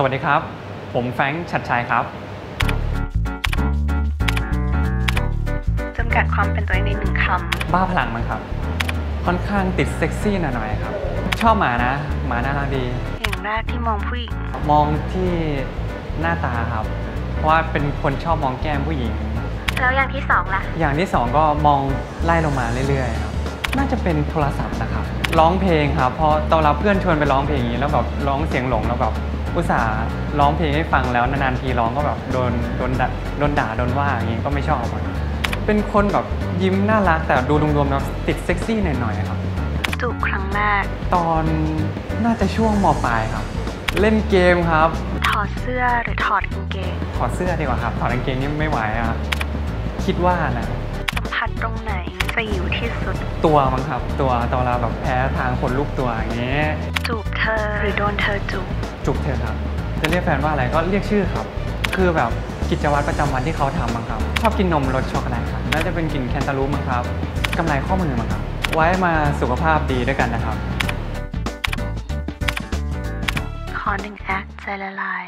สวัสดีครับ ผมแฟรงค์ชัดชัยครับ จำกัดความเป็นตัวเองในหนึ่งคบ้าพลังมั้งครับ ค่อนข้างติดเซ็กซี่หน่อยๆครับ ชอบหมานะหมาน่ารักดีำอย่างแรกที่มองผู้หญิงมองที่หน้าตาครับ เพราะว่าเป็นคนชอบมองแก้มผู้หญิง แล้วอย่างที่สองล่ะ อย่างที่สองก็มองไล่ลงมาเรื่อยๆครับ น่าจะเป็นโทรศัพท์นะครับ ร้องเพลงครับพอตอนเราเพื่อนชวนไปร้องเพลงอย่างนี้แล้วแบบร้องเสียงหลงแล้วแบบ อุตส่าห์ร้องเพลงให้ฟังแล้วนานๆทีร้องก็แบบโดนโดนด่าโดนด่าโดนว่าอย่างนี้ก็ไม่ชอบอะเป็นคนแบบยิ้มน่ารักแต่ดูรวมๆแล้วติดเซ็กซี่หน่อยๆครับจูบครั้งแรกตอนน่าจะช่วงมปลายครับ เล่นเกมครับ ถอดเสื้อหรือถอดกางเกงถอดเสื้อดีกว่าครับถอดกางเกงนี่ไม่ไหวอะครับคิดว่านะสัมผัสตรงไหน จะอยู่ที่สุด ตัวมั้งครับ ตัวตอนเราแบบแพ้ทางขนลุกตัวอย่างเงี้ยจูบเธอหรือโดนเธอจูบจุกเธอครับ จะเรียกแฟนว่าอะไรก็เรียกชื่อครับ คือแบบกิจวัตรประจำวันที่เขาทำมั้งครับ ชอบกินนมรสช็อกโกแลตครับน่าจะเป็นกลิ่นแคนตาลูปมั้งครับกำไรข้อมือมั้งครับ ไว้มาสุขภาพดีด้วยกันนะครับ ขอหนึ่งแอคใจละลาย